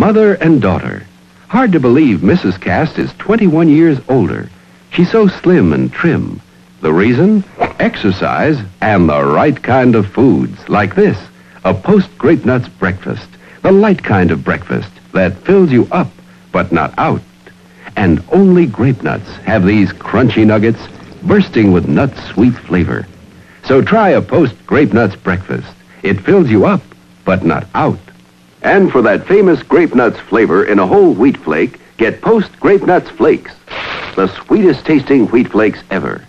Mother and daughter. Hard to believe Mrs. Cast is 21 years older. She's so slim and trim. The reason? Exercise and the right kind of foods, like this a post grape nuts breakfast. The light kind of breakfast that fills you up, but not out. And only grape nuts have these crunchy nuggets bursting with nut sweet flavor. So try a post grape nuts breakfast. It fills you up, but not out. And for that famous grape nuts flavor in a whole wheat flake, get Post Grape Nuts Flakes. The sweetest tasting wheat flakes ever.